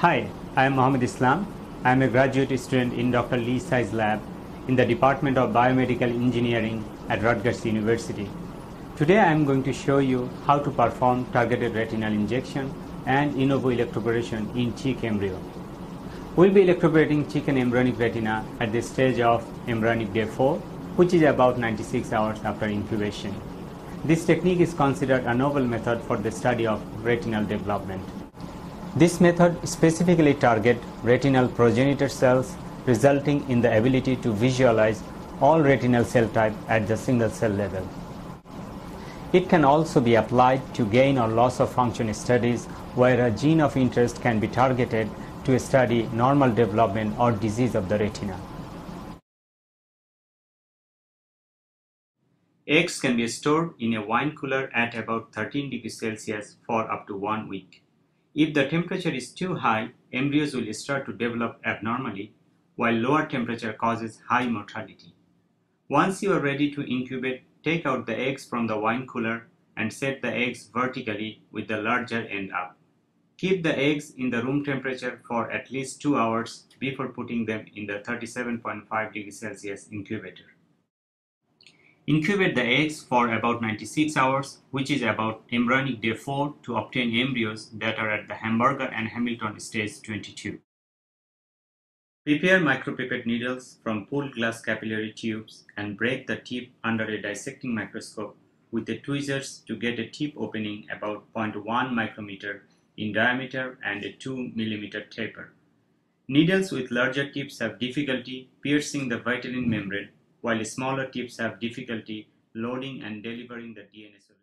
Hi, I am Mohammed Islam. I am a graduate student in Dr. Li Cai's lab in the Department of Biomedical Engineering at Rutgers University. Today I am going to show you how to perform targeted retinal injection and in ovo electroporation in chick embryo. We'll be electroporating chicken embryonic retina at the stage of embryonic day 4, which is about 96 hours after incubation. This technique is considered a novel method for the study of retinal development. This method specifically targets retinal progenitor cells resulting in the ability to visualize all retinal cell type at the single cell level. It can also be applied to gain or loss of function studies where a gene of interest can be targeted to study normal development or disease of the retina. Eggs can be stored in a wine cooler at about 13 degrees Celsius for up to one week. If the temperature is too high, embryos will start to develop abnormally, while lower temperature causes high mortality. Once you are ready to incubate, take out the eggs from the wine cooler and set the eggs vertically with the larger end up. Keep the eggs in the room temperature for at least 2 hours before putting them in the 37.5 degrees Celsius incubator. Incubate the eggs for about 96 hours, which is about embryonic day 4 to obtain embryos that are at the Hamburger and Hamilton stage 22. Prepare micropipette needles from pooled glass capillary tubes and break the tip under a dissecting microscope with the tweezers to get a tip opening about 0.1 micrometer in diameter and a 2 millimeter taper. Needles with larger tips have difficulty piercing the vitelline membrane while smaller tips have difficulty loading and delivering the DNA solution.